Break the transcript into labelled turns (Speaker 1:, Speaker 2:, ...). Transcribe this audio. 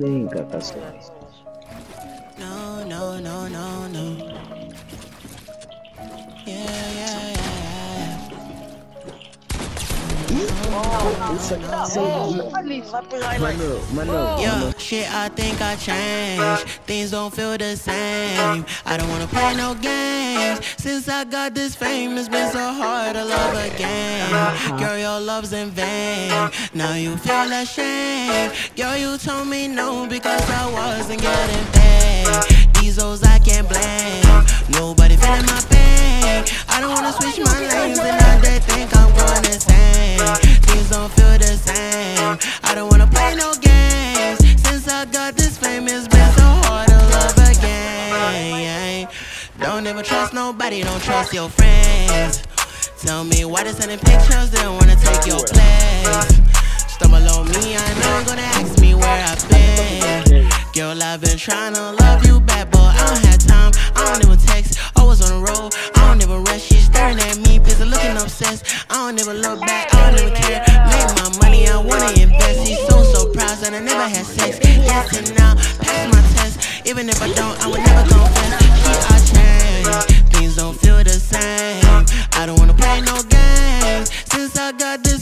Speaker 1: Cacete.
Speaker 2: No, no, no, no, no. Yeah, Shit, I think I changed. Things don't feel the same. I don't wanna play no games. Since I got this fame, it's been so hard to love again. Girl, your love's in vain. Now you feel ashamed. Girl, you told me no because I wasn't getting paid. These hoes don't feel the same. I don't wanna play no games. Since I got this fame, it's been so hard to love again. Don't ever trust nobody, don't trust your friends. Tell me why they sending pictures, they don't wanna take your place. Stumble on me, I know you're gonna ask me where I've been. Girl, I've been trying to love you back, but I don't have time. I don't even text, always on the road. I don't even rush, she's staring at me, busy looking obsessed. I don't even look back, I don't even care. Wanna invest. He's so surprised that I never had sex. Yes and now, pass my test. Even if I don't, I would never confess. Shit, I change. Things don't feel the same. I don't wanna play no games. Since I got this